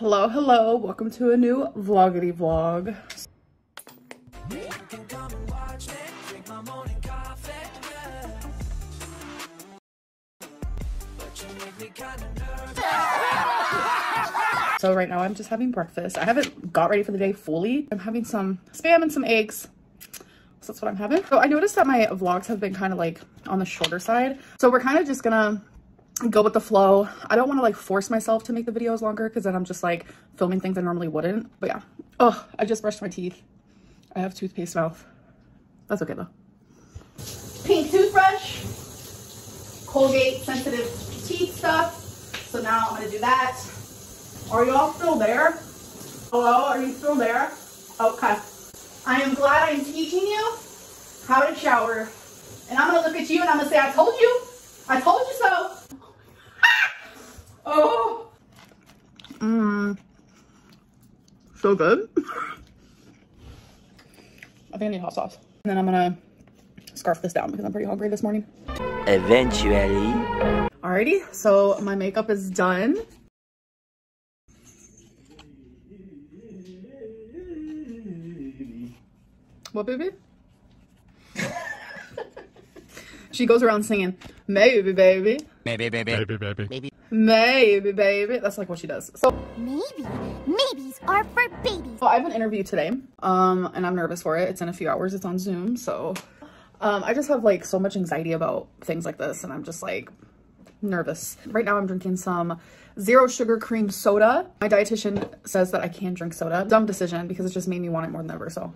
Hello, hello. Welcome to a new vloggity vlog. So right now I'm just having breakfast. I haven't got ready for the day fully. I'm having some spam and some eggs. So that's what I'm having. So I noticed that my vlogs have been kind of like on the shorter side. So we're kind of just gonna go with the flow. I don't want to like force myself to make the videos longer because then I'm just like filming things I normally wouldn't. But yeah. Oh, I just brushed my teeth. I have toothpaste mouth. That's okay though. Pink toothbrush. Colgate sensitive teeth stuff. So now I'm gonna do that. Are y'all still there? Hello, are you still there? Okay. I am glad I'm teaching you how to shower. And I'm gonna look at you and I'm gonna say, I told you. I told you so. oh. Mmm. So good. I think I need hot sauce. And then I'm gonna scarf this down because I'm pretty hungry this morning. Eventually. Alrighty, so my makeup is done. What baby? she goes around singing, maybe baby, Maybe, baby. Baby, baby. Maybe. maybe baby. That's like what she does. So, Maybe. Maybes are for babies. so I have an interview today, um, and I'm nervous for it. It's in a few hours. It's on Zoom, so um, I just have like so much anxiety about things like this, and I'm just like nervous. Right now, I'm drinking some zero sugar cream soda. My dietitian says that I can drink soda. Dumb decision because it just made me want it more than ever. So,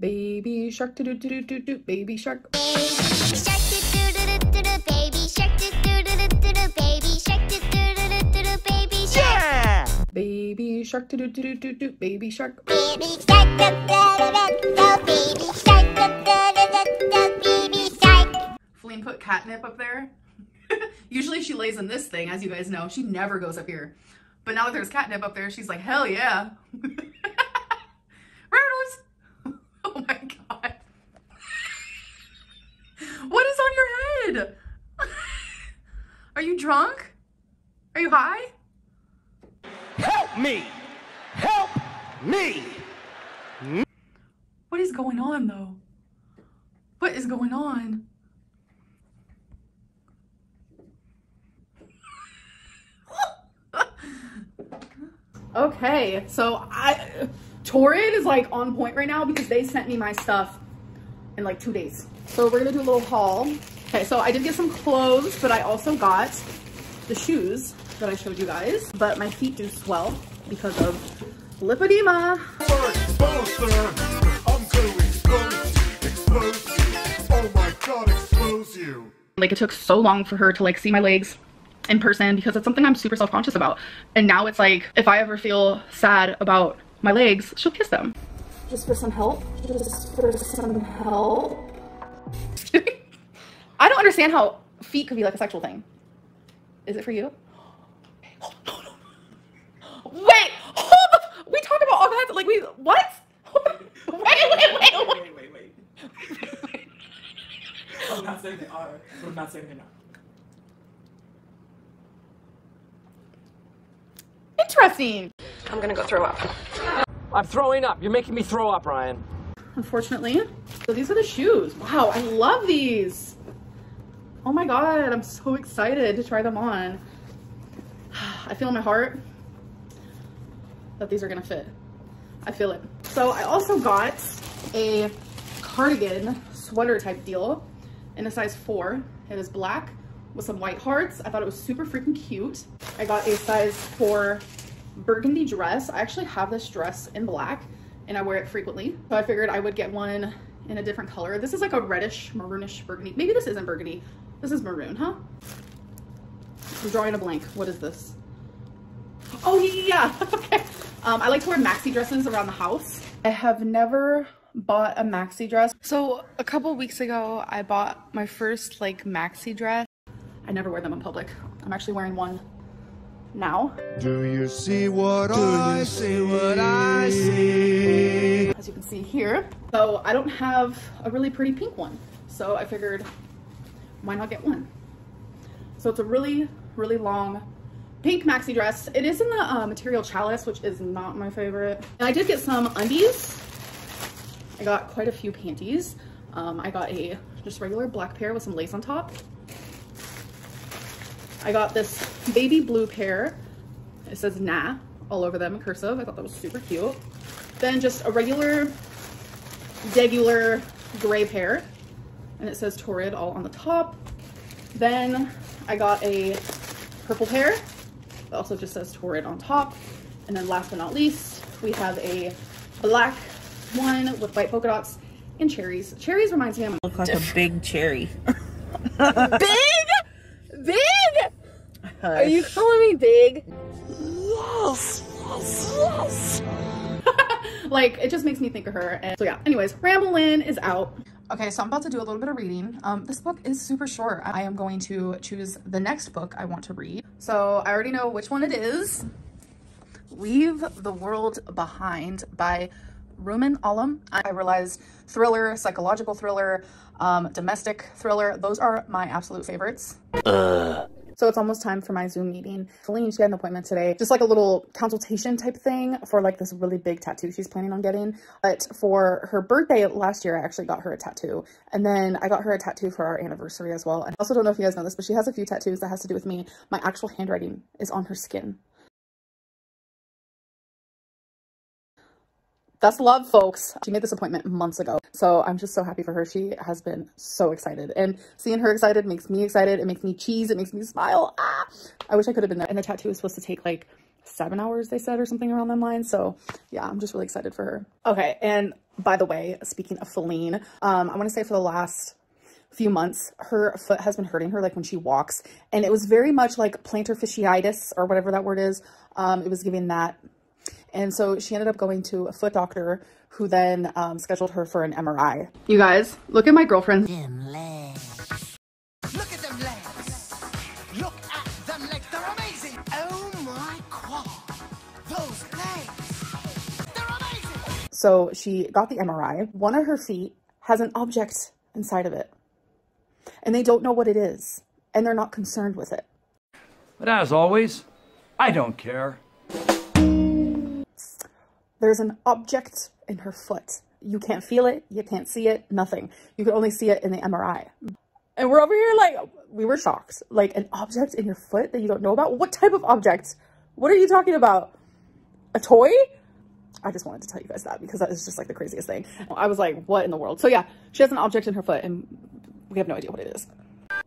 baby shark, do do do do do, baby shark. Shark shark, do do do do do do, baby shark. baby shark doo doo doo doo doo baby shark doo doo doo doo doo baby shark Faline put catnip up there. Usually she lays in this thing, as you guys know. She never goes up here. But now that there's catnip up there, she's like, hell yeah. Rattles! Oh my god. What is on your head? Are you drunk? Are you high? Help me! Me! What is going on though? What is going on? okay, so I Torrid is like on point right now because they sent me my stuff in like two days. So we're gonna do a little haul. Okay, so I did get some clothes, but I also got the shoes that I showed you guys. But my feet do swell because of lipedema. Expose, sir. I'm gonna expose you. Expose you. Oh my god, expose you. like it took so long for her to like see my legs in person because it's something I'm super self-conscious about. And now it's like if I ever feel sad about my legs, she'll kiss them. Just for some help. Just for some help. I don't understand how feet could be like a sexual thing. Is it for you? Wait, hold the, we talk about all kinds of like we what? wait, wait, wait, wait. wait, wait, wait. I'm not saying they are, but I'm not saying they're not. Interesting. I'm gonna go throw up. I'm throwing up. You're making me throw up, Ryan. unfortunately. So these are the shoes. Wow, I love these. Oh my god, I'm so excited to try them on. I feel in my heart that these are gonna fit. I feel it. So I also got a cardigan sweater type deal in a size four. It is black with some white hearts. I thought it was super freaking cute. I got a size four burgundy dress. I actually have this dress in black and I wear it frequently. So I figured I would get one in a different color. This is like a reddish, maroonish burgundy. Maybe this isn't burgundy. This is maroon, huh? I'm drawing a blank. What is this? Oh, yeah, yeah, okay. Um, I like to wear maxi dresses around the house. I have never bought a maxi dress. So a couple weeks ago, I bought my first like maxi dress. I never wear them in public. I'm actually wearing one now. Do you see what I see? What I see? as you can see here. So I don't have a really pretty pink one. So I figured, why not get one? So it's a really, really long pink maxi dress. It is in the uh, material challis, which is not my favorite. And I did get some undies. I got quite a few panties. Um, I got a just regular black pair with some lace on top. I got this baby blue pair. It says nah all over them cursive. I thought that was super cute. Then just a regular, regular gray pair. And it says Torrid all on the top. Then I got a purple pair. It also just says Torrid on top. And then last but not least, we have a black one with white polka dots and cherries. Cherries reminds me of Look like a big cherry. big, big. Are you calling me big? Yes, yes, yes. like it just makes me think of her. And so yeah. Anyways, Ramblin' is out. Okay, so I'm about to do a little bit of reading. Um, this book is super short. I am going to choose the next book I want to read. So I already know which one it is. Leave the World Behind by Rumaan Alam. I realized thriller, psychological thriller, um, domestic thriller. Those are my absolute favorites. So it's almost time for my Zoom meeting. Faline, she had an appointment today. Just like a little consultation type thing for like this really big tattoo she's planning on getting. But for her birthday last year, I actually got her a tattoo. And then I got her a tattoo for our anniversary as well. And I also don't know if you guys know this, but she has a few tattoos that has to do with me. My actual handwriting is on her skin. That's love, folks. She made this appointment months ago. So I'm just so happy for her. She has been so excited. And seeing her excited makes me excited. It makes me cheese. It makes me smile. Ah! I wish I could have been there. And the tattoo is supposed to take like seven hours, they said, or something around them lines. So yeah, I'm just really excited for her. Okay. And by the way, speaking of Faline, um, I want to say for the last few months, her foot has been hurting her like when she walks. And it was very much like plantar fasciitis or whatever that word is. Um, it was giving that and so she ended up going to a foot doctor who then um, scheduled her for an MRI. You guys, look at my girlfriend. Look at them legs. Look at them legs. They're amazing. Oh my god. Those legs. They're amazing. So she got the MRI. One of her feet has an object inside of it. And they don't know what it is. And they're not concerned with it. But as always, I don't care. There's an object in her foot. You can't feel it. You can't see it. Nothing. You can only see it in the MRI. And we're over here like, we were shocked. Like an object in your foot that you don't know about? What type of object? What are you talking about? A toy? I just wanted to tell you guys that because that is just like the craziest thing. I was like, what in the world? So yeah, she has an object in her foot and we have no idea what it is.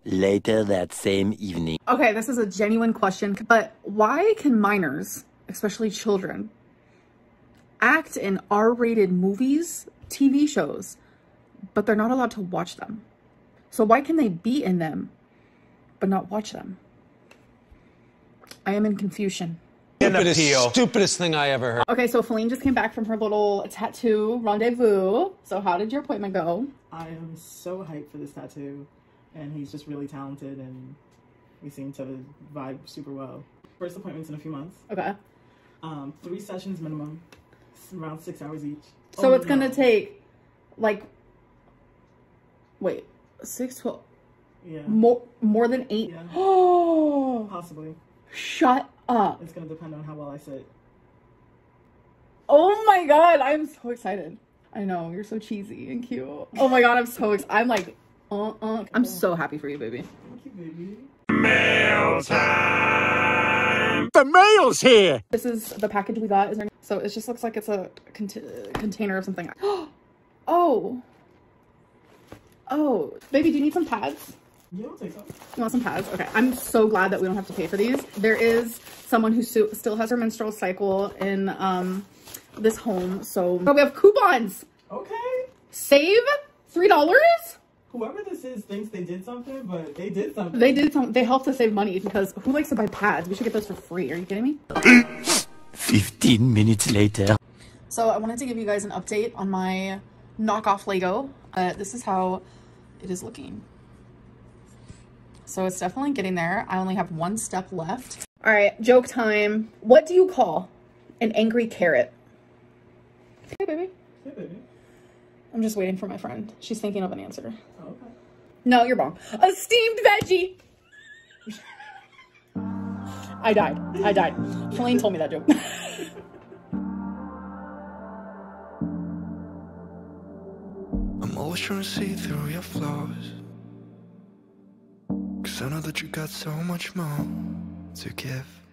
Later that same evening. Okay, this is a genuine question, but why can minors, especially children, act in R-rated movies, TV shows, but they're not allowed to watch them? So why can they be in them, but not watch them? I am in confusion. Stupidest, stupidest thing I ever heard. Okay, so Faline just came back from her little tattoo rendezvous. So how did your appointment go? I am so hyped for this tattoo, and he's just really talented, and we seem to vibe super well. First appointment's in a few months. Okay. Um, three sessions minimum, s- around six hours each. So Oh, it's gonna take like wait, six twelve yeah, more more than eight. Yeah. Oh possibly. shut up. It's gonna depend on how well I sit. Oh my god, I'm so excited. I know, you're so cheesy and cute. Oh my god, I'm so excited. I'm like, uh uh. I'm so happy for you, baby. Thank you, baby. The mail's here! This is the package we got. Is there, so it just looks like it's a cont- container of something. Oh. Oh. Baby, do you need some pads? Yeah, I'll take some. You want some pads? Okay. I'm so glad that we don't have to pay for these. There is someone who still has her menstrual cycle in um this home. So oh, we have coupons. Okay. Save $3? Whoever this is thinks they did something, but they did something. They did some they helped us save money because who likes to buy pads? We should get those for free. Are you kidding me? 15 minutes later. So I wanted to give you guys an update on my knockoff Lego. Uh, this is how it is looking. So it's definitely getting there. I only have one step left. All right, joke time. What do you call an angry carrot? Hey, baby. Hey, baby. I'm just waiting for my friend. She's thinking of an answer. Okay. No, you're wrong. A steamed veggie. I died. I died. Faline told me that joke. I'm always trying to see through your flaws. Cause I know that you got so much more to give.